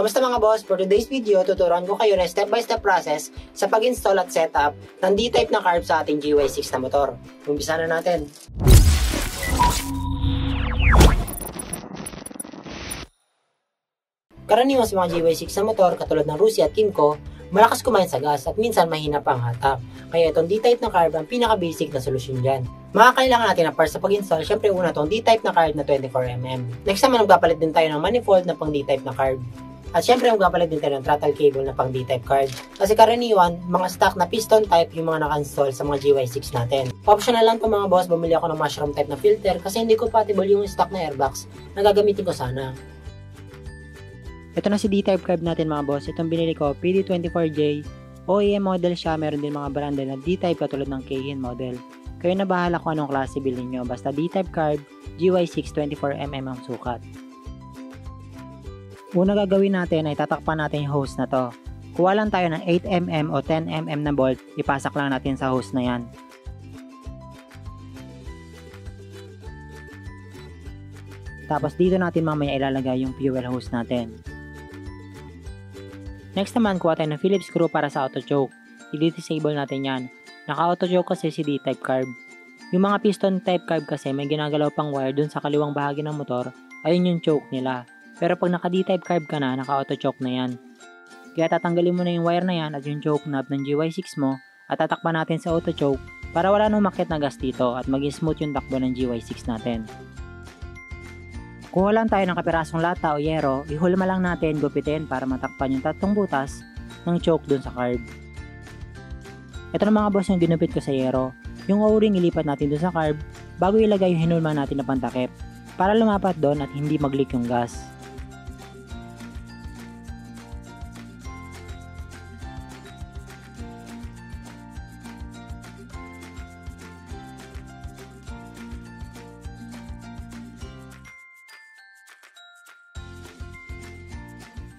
Kamusta mga boss? For today's video, tuturuan ko kayo na step-by-step process sa pag-install at setup ng D-type na carb sa ating GY6 na motor. Umpisa na natin. Karaniwan sa mga GY6 na motor, katulad ng Rusi at Kimco, malakas kumain sa gas at minsan mahina pa ang hatak. Kaya itong D-type na carb ang pinaka-basic na solusyon dyan. Makakailangan natin ng parts sa pag-install, syempre una itong D-type na carb na 24mm. Next naman, magpapalit din tayo ng manifold na pang D-type na carb. At syempre, magpapalit din tayo ng throttle cable na pang D-type card. Kasi karaniwan, mga stock na piston type yung mga naka-install sa mga GY6 natin. Optional lang to mga boss, bumili ako ng mushroom type na filter kasi hindi compatible yung stock na airbox na gagamitin ko sana. Ito na si D-type carb natin mga boss. Itong binili ko, PD24J. OEM model siya, meron din mga brand na D-type katulad ng Keihin model. Kayo na bahala kung anong klase bilhin nyo. Basta D-type carb, GY6 24mm ang sukat. Una gagawin natin ay tatakpan natin yung hose na to. Kuha lang tayo ng 8mm o 10mm na bolt, ipasak lang natin sa hose na yan. Tapos dito natin mamaya ilalagay yung fuel hose natin. Next naman, kuha tayo ng Phillips screw para sa auto choke. I-disable natin yan. Naka-auto choke kasi si D-type carb. Yung mga piston type carb kasi may ginagalaw pang wire dun sa kaliwang bahagi ng motor, ayun yung choke nila. Pero pag naka D-type carb ka na, naka-auto choke na yan. Kaya tatanggalin mo na yung wire na yan at yung choke knob ng GY6 mo at tatakpan natin sa auto choke para wala nang makit na gas dito at maging smooth yung takbo ng GY6 natin. Kuha lang tayo ng kapirasong lata o yero, ihulma lang natin gupitin para matakpan yung tatlong butas ng choke dun sa carb. Ito na mga boss yung ginupit ko sa yero. Yung o-ring ilipat natin dun sa carb bago ilagay yung hinulma natin na pantakip para lumapat doon at hindi mag-leak yung gas.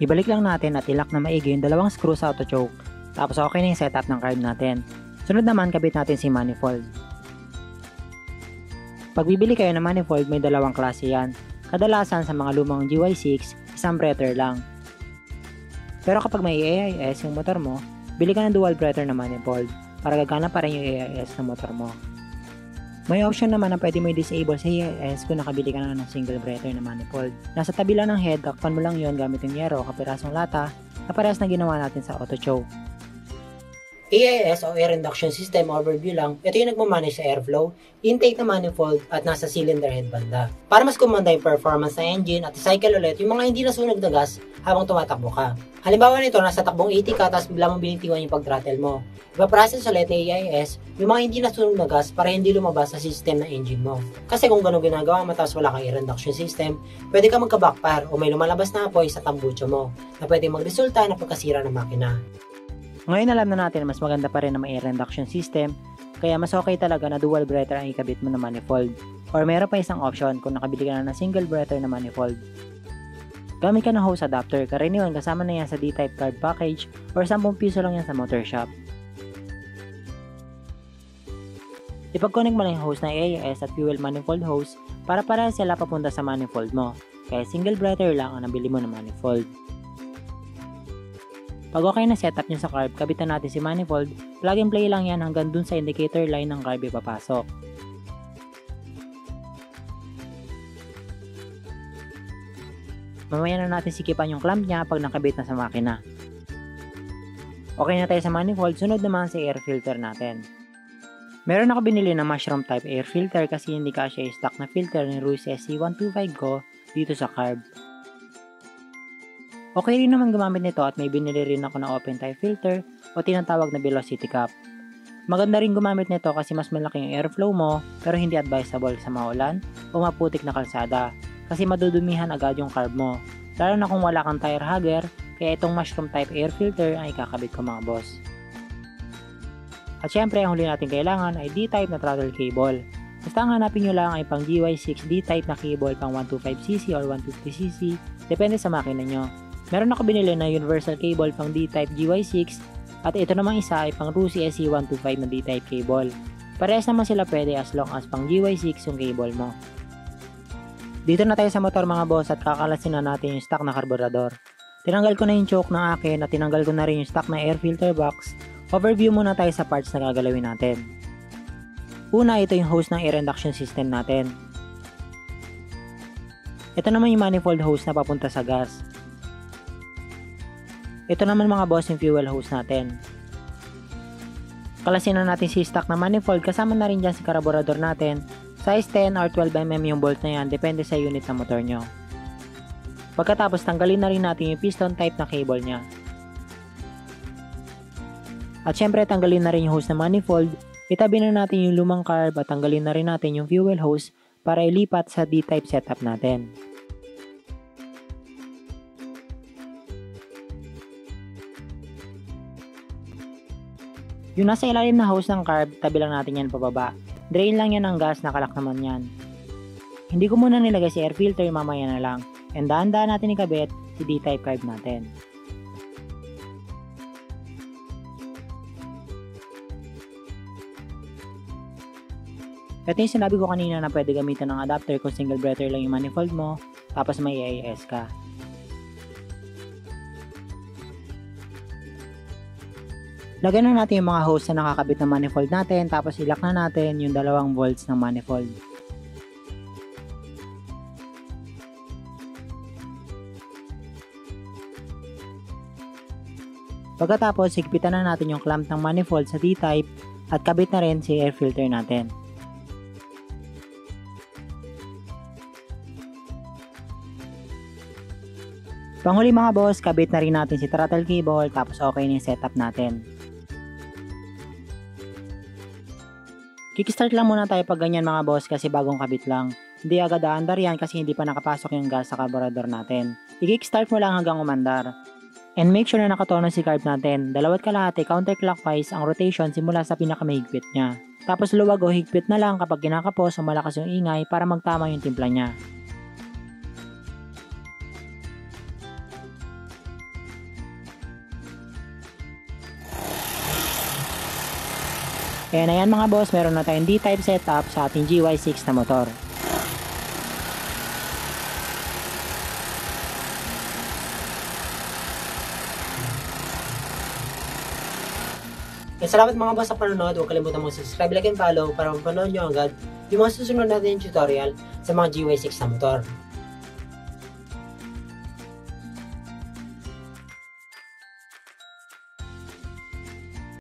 Ibalik lang natin at ilak na maigi yung dalawang screw sa auto choke. Tapos okay na yung setup ng carb natin. Sunod naman kabit natin si manifold. Pag bibili kayo ng manifold may dalawang klase yan. Kadalasan sa mga lumang GY6, isang breather lang. Pero kapag may AIS yung motor mo, bili ka ng dual breather na manifold para gagana pa rin yung AIS ng motor mo. May option naman na pwede mo i-disable sa AIS kung nakabili ka na ng single breather na manifold. Nasa tabi lang ng head, takpan mo lang yon gamit yung yero o kapirasong lata na parehas na ginawa natin sa auto choke. AIS o Air Induction System overview lang, ito yung nagmamanage sa airflow, intake na manifold at nasa cylinder head banda. Para mas kumanda yung performance ng engine at cycle ulit yung mga hindi nasunog na gas habang tumatakbo ka. Halimbawa nito, nasa takbong 80 ka tapos bigla mong binitiwan yung pag-throttle mo. Ipaprocess ulit ng AIS yung mga hindi nasunog na gas para hindi lumabas sa system ng engine mo. Kasi kung ganun ginagawa mo tapos wala kang air induction system, pwede ka magka-backfire o may lumalabas na apoy sa tambucho mo na pwede magresulta na pagkasira ng makina. Ngayon alam na natin mas maganda pa rin na may induction system, kaya mas okay talaga na dual breather ang ikabit mo na manifold. Or meron pa isang option kung nakabili ka na ng single breather na manifold. Gamit ka ng hose adapter, karaniwan kasama na yan sa D-type card package or 10 piso lang yan sa motor shop. Ipag-connect mo lang yung hose na AIS at fuel manifold hose para para sila papunta sa manifold mo. Kaya single breather lang ang nabili mo na manifold. Pag okay na setup nyo sa carb, kabitan natin si manifold, plug and play lang yan hanggang dun sa indicator line ng carb ipapasok. Mamaya na natin sikipan yung clamp niya pag nakabit na sa makina. Okay na tayo sa manifold, sunod naman sa air filter natin. Meron ako binili na mushroom type air filter kasi hindi yung stock na filter ni Ruiz SC125 ko dito sa carb. Okay rin naman gumamit nito at may binili rin ako na open type filter o tinatawag na velocity cap. Maganda rin gumamit nito kasi mas malaki yung airflow mo pero hindi advisable sa maulan o maputik na kalsada kasi madudumihan agad yung carb mo. Lalo na kung wala kang tire hugger kaya itong mushroom type air filter ang ikakabit ko mga boss. At syempre ang huli natin kailangan ay D-type na throttle cable. Basta ang hanapin nyo lang ay pang GY6 D-type na cable pang 125cc or 150cc depende sa makina nyo. Meron ako binili na universal cable pang D-type GY6 at ito namang isa ay pang Rusi SC125 na D-type cable. Parehas naman sila pwede as long as pang GY6 yung cable mo. Dito na tayo sa motor mga boss at kakalasin na natin yung stock na karburador. Tinanggal ko na yung choke ng akin at tinanggal ko na rin yung stock na air filter box. Overview muna tayo sa parts na gagalawin natin. Una, ito yung hose ng air induction system natin. Ito naman yung manifold hose na papunta sa gas. Ito naman mga boss yung fuel hose natin. Kalasin na natin si stock na manifold kasama na rin dyan si karburador natin. Size 10 or 12mm yung bolt na yan depende sa unit ng motor nyo. Pagkatapos tanggalin na rin natin yung piston type na cable niya. At syempre tanggalin na rin yung hose ng manifold, itabi na natin yung lumang carb at tanggalin na rin natin yung fuel hose para ilipat sa D-type setup natin. Yung nasa ilalim na hose ng carb, tabi lang natin yan pababa. Drain lang yan ng gas, nakalak naman yan. Hindi ko muna nilagay si air filter, mamaya na lang. And dahan-dahan natin ikabit si D-type carb natin. Ito yung sinabi ko kanina na pwede gamitin ng adapter kung single breather lang yung manifold mo, tapos may AIS ka. Lagyan na natin yung mga hose na nakakabit ng manifold natin, tapos ilak na natin yung dalawang volts ng manifold. Pagkatapos, higpitan na natin yung clamp ng manifold sa D-type at kabit na rin si air filter natin. Panghuli mga boss, kabit na rin natin si throttle cable tapos okay na yung setup natin. Kickstart lang muna tayo pag ganyan mga boss kasi bagong kabit lang. Hindi agad aandar yan kasi hindi pa nakapasok yung gas sa carburetor natin. I-kickstart mo lang hanggang umandar. And make sure na nakatono si carb natin. Dalawat kalahati counterclockwise ang rotation simula sa pinakamahigpit niya. Tapos luwag o higpit na lang kapag kinakapos o malakas yung ingay para magtama yung timpla niya. Kaya na yan mga boss, meron na tayong D-type setup sa ating GY6 na motor. Kaya salamat mga boss sa panonood. Huwag kalimutan mong subscribe, like, and follow para mapanood nyo agad yung mga susunod natin yung tutorial sa mga GY6 na motor.